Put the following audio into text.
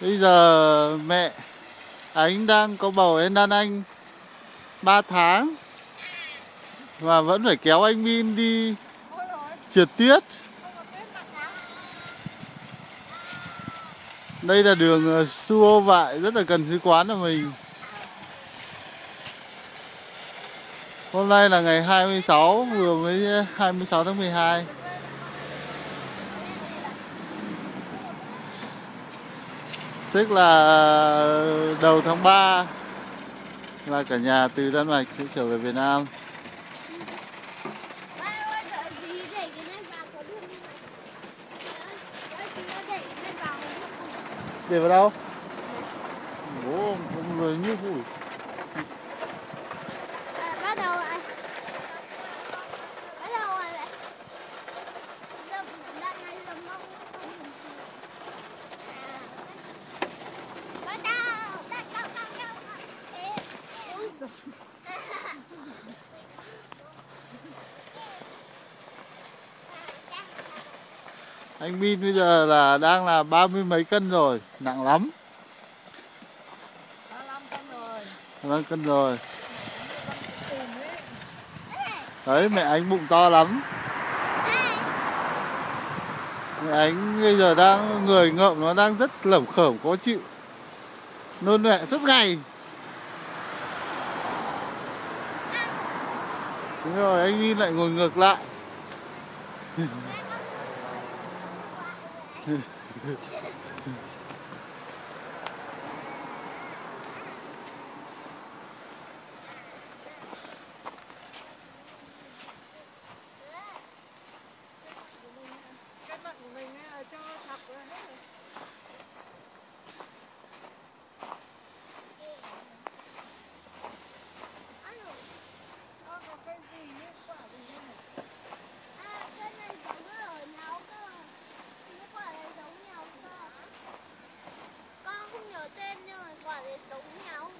Bây giờ mẹ Ánh đang có bầu em đàn anh 3 tháng. Và vẫn phải kéo anh Min đi trượt tiết. Đây là đường ờ, Suô Vại, rất là gần sứ quán của mình. Hôm nay là ngày 26 vừa mới 26 tháng 12 Tức là đầu tháng 3 là cả nhà từ Đan Mạch sẽ trở về Việt Nam. Để vào có được không ạ? Ơi, tí nữa để cái này vào có được không? Để vào đâu? Ồ, một người như vui À, bắt đầu ạ. Bắt đầu rồi ạ. Giờ đoạn này là mông. À, bắt đầu. Bắt đầu, bắt đầu, bắt đầu. Thế. Ôi giời. Anh Min bây giờ là đang là ba mươi mấy cân rồi, nặng lắm 35 cân rồi. Vâng cân rồi. Đấy mẹ anh bụng to lắm Mẹ anh bây giờ đang người ngợm nó đang rất lẩm khởm khó chịu Nôn mẹ suốt ngày Đúng rồi anh Min lại ngồi ngược lại đúng nhau.